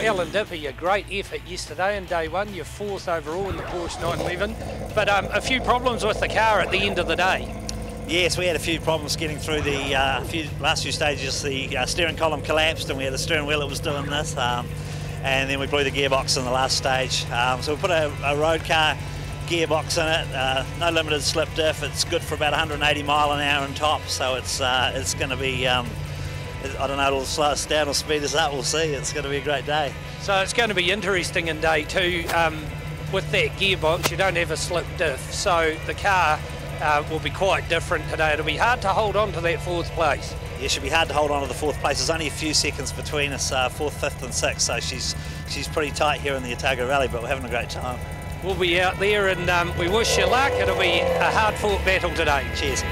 Allan Dippie, your great effort yesterday in day one. You're fourth overall in the Porsche 911. But um, a few problems with the car at the end of the day. Yes, we had a few problems getting through the uh, few, last few stages. The uh, steering column collapsed and we had the steering wheel that was doing this. Um, and then we blew the gearbox in the last stage. Um, so we put a, a, road car gearbox in it, uh, no limited slip diff. It's good for about 180 mile an hour on top. So it's uh, it's going to be, um, I don't know, it'll slow us down or speed us up. We'll see. It's going to be a great day. So it's going to be interesting in day two. Um, with that gearbox, you don't have a slip diff. So the car uh, will be quite different today. It'll be hard to hold on to that fourth place. Yeah, it should be hard to hold on to the fourth place. There's only a few seconds between us, uh, fourth, fifth, and sixth, so she's she's pretty tight here in the Otago Rally, but we're having a great time. We'll be out there, and um, we wish you luck. It'll be a hard-fought battle today. Cheers.